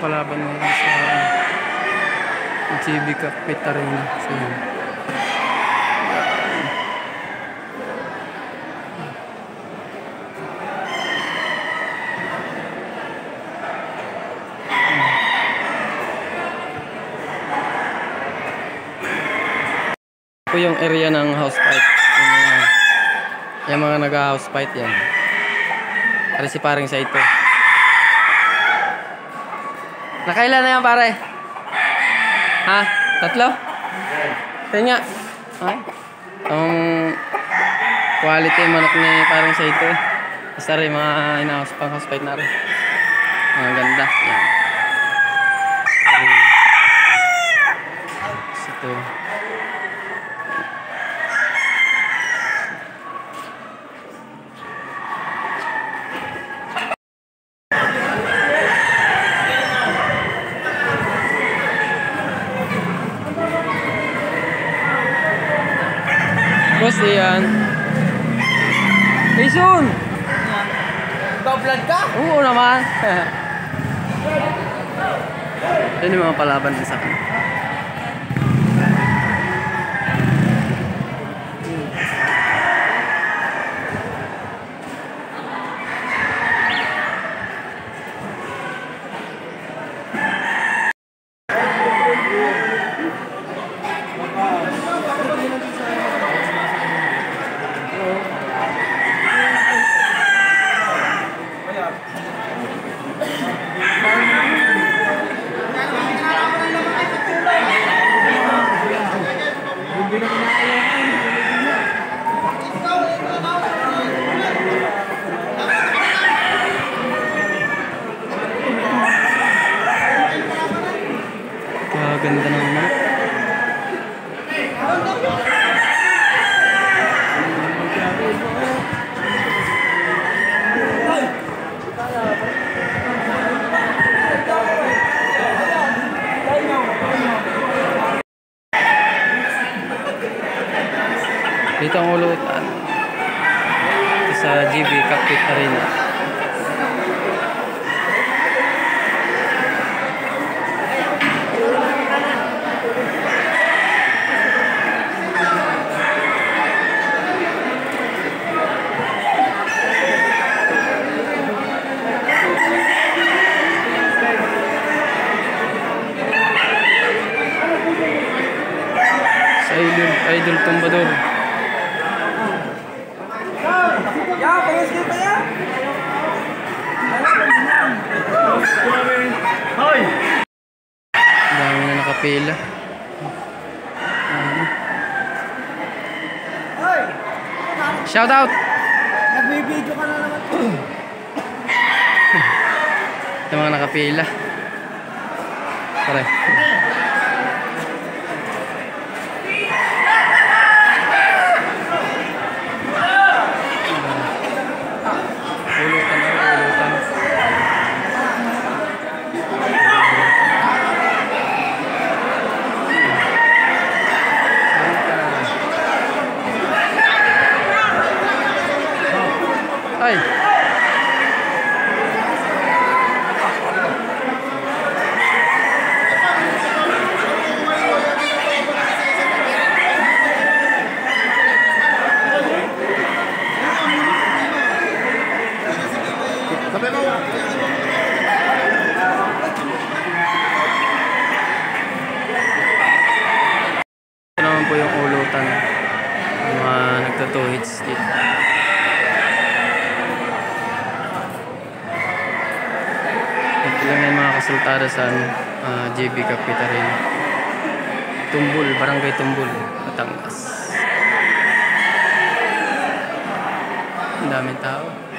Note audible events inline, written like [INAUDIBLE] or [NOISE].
palaban ngayon sa GB Cockpit Arena. So, yun. Ito yung area ng house fight. Yung mga, yung mga nag-house fight yan. Para si paring sa ito. Nakailan na yan pare? Ha? Tatlo? Tingnan nga. Ay. Ang quality manok ni parang sa ito. Basta rin mga in-house pang fight na rin. Mga ganda. Yan. Ito. Boss, yan. Jason! Bablad ka? Oo naman. [LAUGHS] Yan yung mga palaban sa akin. Kaganda ng manok. Dito ang ulutan. Sa GB Cockpit Arena. Sa Idol, Tumbador. Ya, pagos kayo pa yan? Hoy! Dami na nakapila. Shout out! Nagbibideo ka na naman. Sa mga nakapila. Pare. Ulutan na, ulutan. Ay! Sabi mo. Ito naman po yung ulutan. Yung mga nagtatuhits dito. Ito lang yan mga kasultada sa uh, JB Capitarin. Tumbul, Barangay Tumbul, Batangas. Ang daming tao.